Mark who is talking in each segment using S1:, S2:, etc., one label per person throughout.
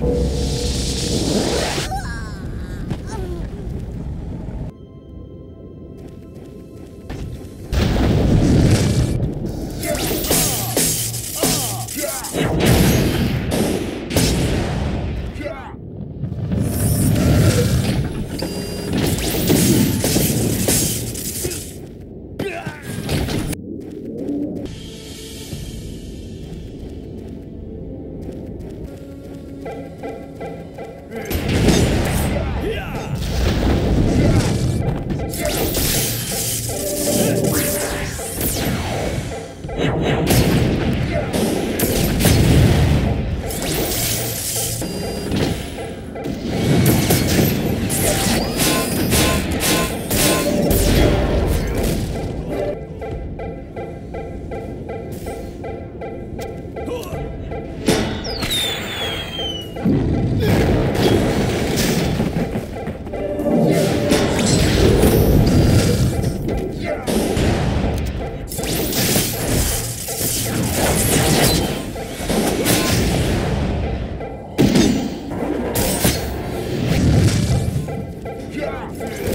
S1: life. Yeah. Yeah.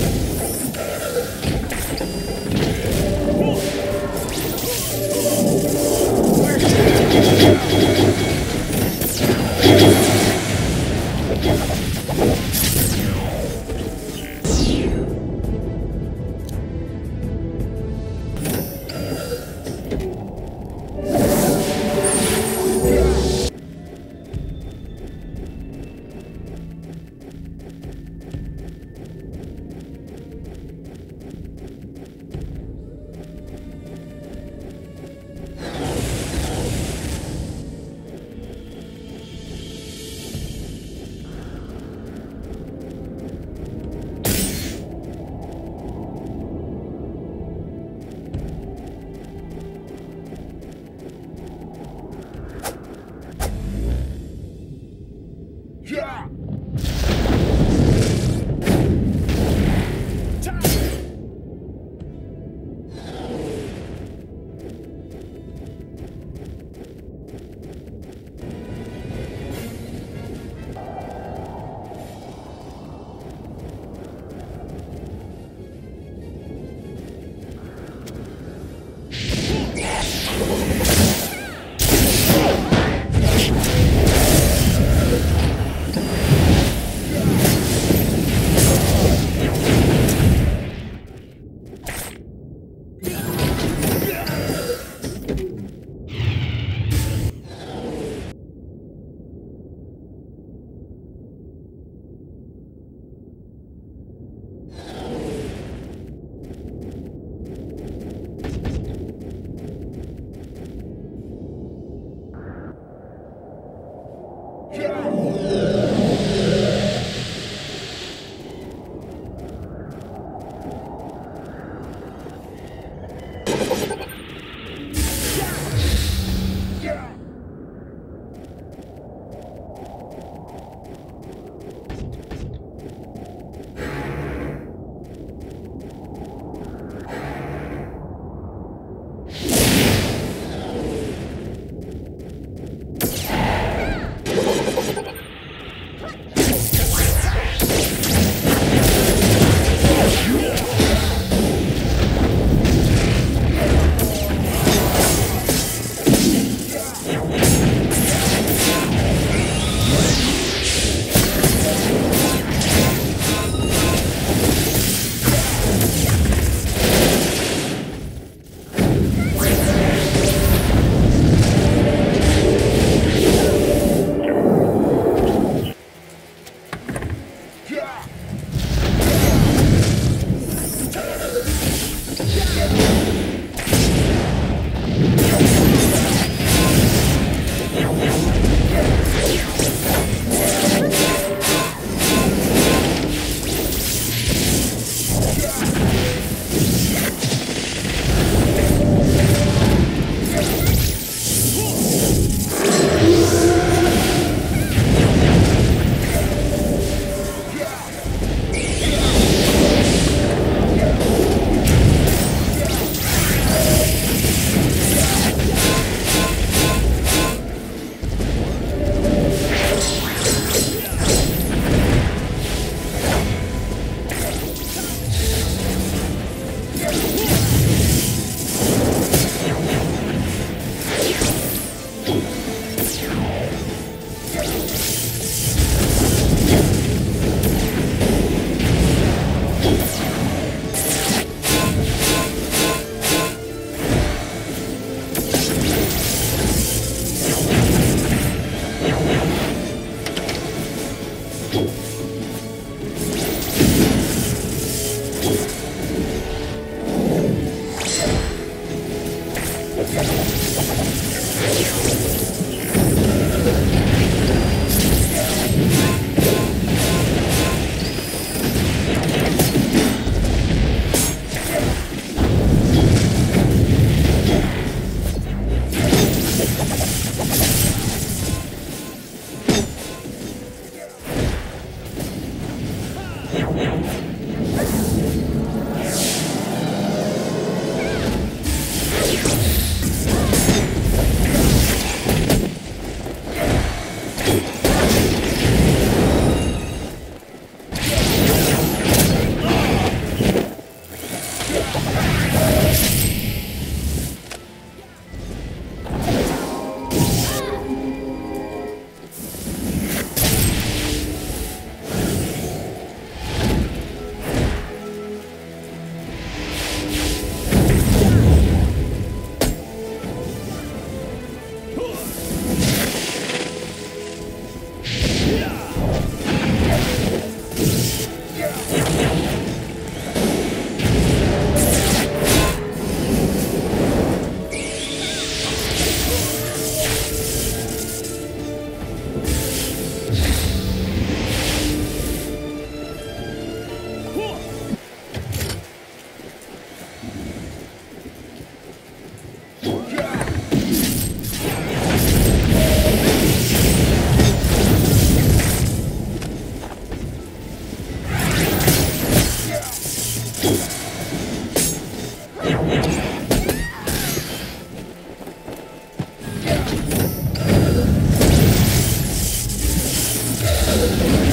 S1: Thank you.